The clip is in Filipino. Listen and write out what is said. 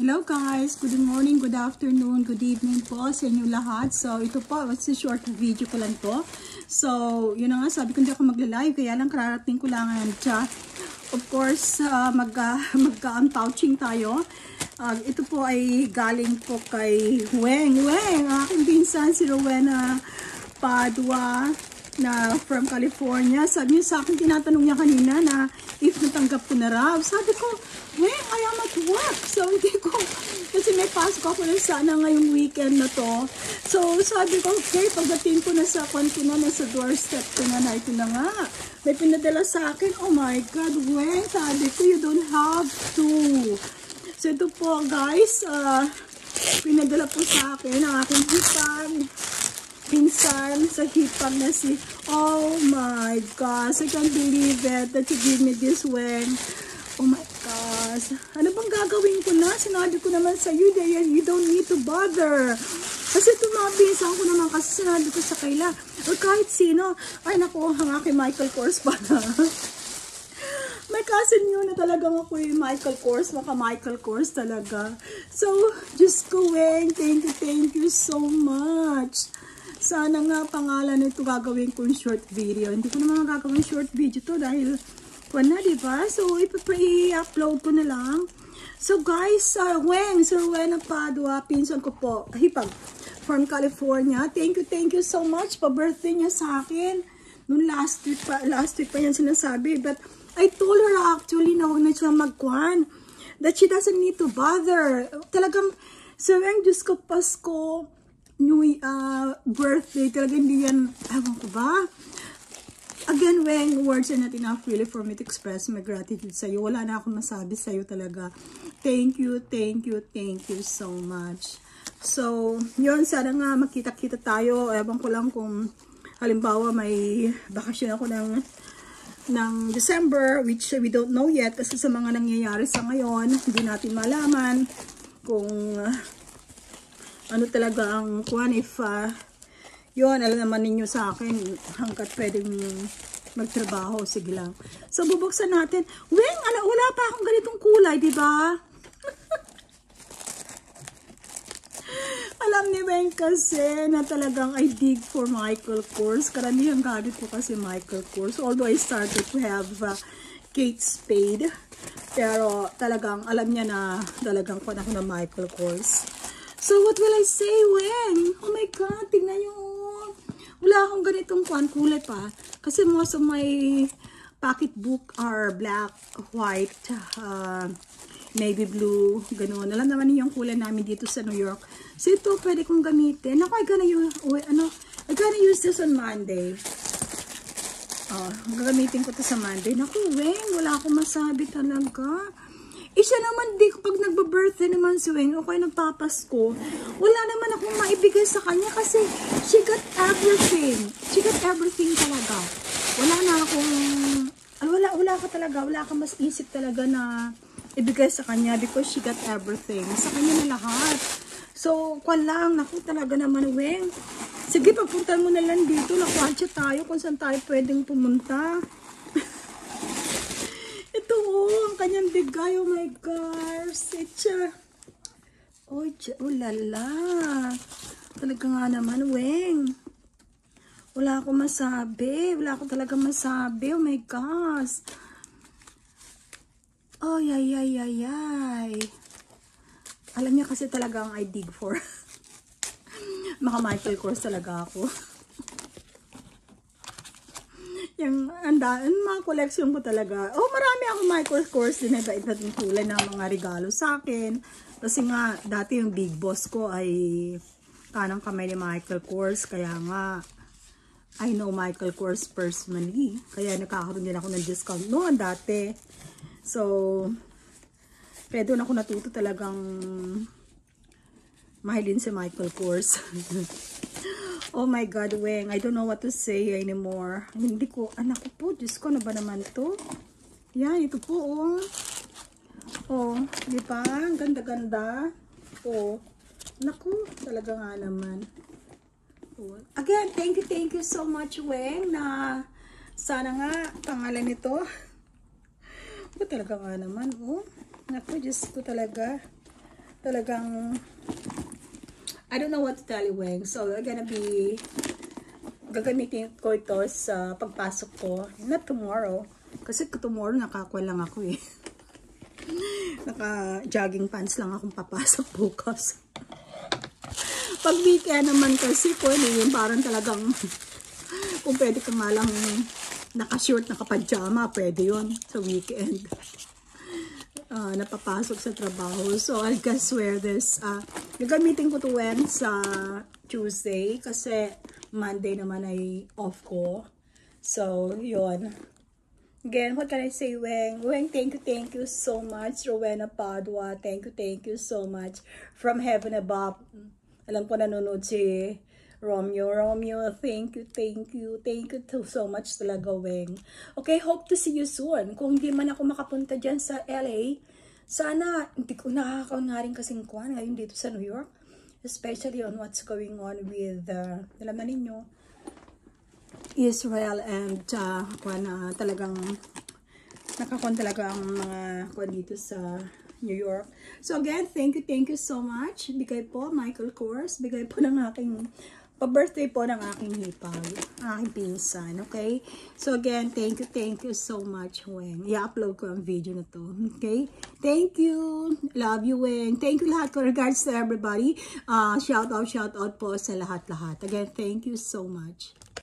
Hello guys! Good morning, good afternoon, good evening po sa inyo lahat. So, ito po, it's a short video ko lang po. So, yun na nga, sabi ko hindi ako magla-live, kaya lang kararating ko lang ang chat. Of course, uh, uh, magka-unpouching tayo. Uh, ito po ay galing po kay Weng. Weng, aking pinsan si Rowena Padua na from California. Sabi niya sa akin, tinatanong niya kanina na if natanggap ko na raw. Sabi ko, when I am at work. So, hindi ko, kasi may pasok ako na sana ngayong weekend na to. So, sabi ko, okay, pagdating ko na sa kwan ko na, nasa doorstep ko na na, ito na nga. May pinadala sa akin, oh my God, when? Sabi ko, you don't have to. So, ito po, guys, uh, pinadala po sa akin ang aking hipag pinsan sa hipag na si Oh my gosh, I can't believe it that you give me this when Oh my gosh. Ano bang gagawin ko na? Sinabi ko naman sa that you don't need to bother. Kasi tumabisan ko naman kasi sinabi ko sa kaila. O kahit sino. Ay naku, ang aking Michael Kors pala. May cousin yun na talagang ako yung Michael Kors. Maka Michael Kors talaga. So, just going. Thank you, thank you so much. Sana nga pangalan nito gagawin kong short video. Hindi ko naman gagawin short video to dahil wala, di ba? So, i-upload ko na lang. So, guys, uh, Weng, Sir Wena Padua, pinsan ko po, hipag, from California. Thank you, thank you so much. Pa-birthday niya sa akin. Noong last week pa, last week pa yan sinasabi. But, I told her actually na huwag na siya magkwan. That she doesn't need to bother. Talagang, Sir Weng, Diyos ko, Pasko, new uh, birthday, talaga hindi yan, ewan ko ba? Again, Weng, words are not enough really for me to express my gratitude sa iyo. Wala na akong masabi sa iyo talaga. Thank you, thank you, thank you so much. So, yun, sana nga makita-kita tayo. Ewan ko lang kung halimbawa may bakasyon ako ng ng December, which we don't know yet kasi sa mga nangyayari sa ngayon, hindi natin malaman kung ano talaga ang kuan if uh, yun, alam naman ninyo sa akin hanggat pwedeng magtrabaho, sige lang. So, bubuksan natin. Weng, ala, wala pa akong ganitong kulay, di ba? alam ni Weng kasi na talagang I dig for Michael Kors. Karamihan gamit ko kasi Michael Kors. Although I started to have uh, Kate Spade. Pero talagang alam niya na talagang ko na Michael Kors. So, what will I say when? Oh my God, tingnan nyo. Wala akong ganitong kwan, kulay pa. Kasi most of my pocketbook are black, white, uh, navy blue, ganun. Alam naman yung kulay namin dito sa New York. So, ito pwede kong gamitin. Ako, I gonna use, ano, I gonna use this on Monday. Oh, gagamitin ko to sa Monday. Naku, Weng, wala akong masabi talaga. Eh siya naman, di, pag nagba-birthday naman si Wayne, o kaya nagpapasko, wala naman akong maibigay sa kanya kasi she got everything. She got everything talaga. Wala na akong, wala, wala ka talaga, wala ka mas isip talaga na ibigay sa kanya because she got everything. Sa kanya na lahat. So, kwan lang, naku talaga naman, Weng. Sige, pagpunta mo na lang dito, nakwansya tayo kung saan tayo pwedeng pumunta. Ito oh, ang kanyang bigay. Oh my gosh. Etcha. Oh, oh lala. Talaga nga naman, Weng. Wala akong masabi. Wala akong talaga masabi. Oh my gosh. Oh, yay, yay, yay, yay. Alam niya kasi talagang I dig for. Maka Michael Kors talaga ako. yung andaan, mga collection ko talaga. Oh, marami ako Michael Kors din na iba-iba din kulay ng mga regalo sa akin. Kasi nga, dati yung big boss ko ay kanang kamay ni Michael Kors. Kaya nga, I know Michael Kors personally. Kaya nakakaroon din ako ng discount noon dati. So, pero doon ako natuto talagang mahalin si Michael Kors. Oh my God, Weng. I don't know what to say anymore. Hindi ko, anak ko po, Diyos ko, ano ba naman to? Yan, ito po, oh. Oh, di ba? Ganda-ganda. Oh. Naku, talaga nga naman. Oh. Again, thank you, thank you so much, Weng, na sana nga, pangalan nito. Oh, talaga nga naman, oh. Naku, Diyos ko talaga. talagang, I don't know what to tell you, Weng. So, I'm gonna be, gagamitin ko ito sa pagpasok ko. Not tomorrow. Kasi tomorrow nakakuha lang ako eh. Naka jogging pants lang akong papasok bukas. Pag weekend naman kasi ko, yun parang talagang kung pwede ka nga lang naka-short, naka-pajama, pwede yun sa weekend. Uh, napapasok sa trabaho. So, I'll just wear this. Uh, gagamitin ko to when sa Tuesday kasi Monday naman ay off ko. So, yun. Again, what can I say, Weng? Weng, thank you, thank you so much. Rowena Padua, thank you, thank you so much. From heaven above. Alam ko nanonood si Romeo. Romeo, thank you, thank you, thank you to so much talaga, Weng. Okay, hope to see you soon. Kung hindi man ako makapunta dyan sa LA, sana, hindi ko nakakaon nga rin kasing kuhan ngayon dito sa New York. Especially on what's going on with, uh, alam na ninyo, Israel and uh, kuha na talagang nakakon talaga ang mga kuha dito sa New York. So again, thank you, thank you so much. Bigay po, Michael Kors. Bigay po ng aking pa-birthday po ng aking hipag, aking pinsan, okay? So again, thank you, thank you so much, Weng. I-upload ko ang video na to, okay? Thank you. Love you, Weng. Thank you lahat ko. Regards to everybody. Uh, shout out, shout out po sa lahat-lahat. Again, thank you so much.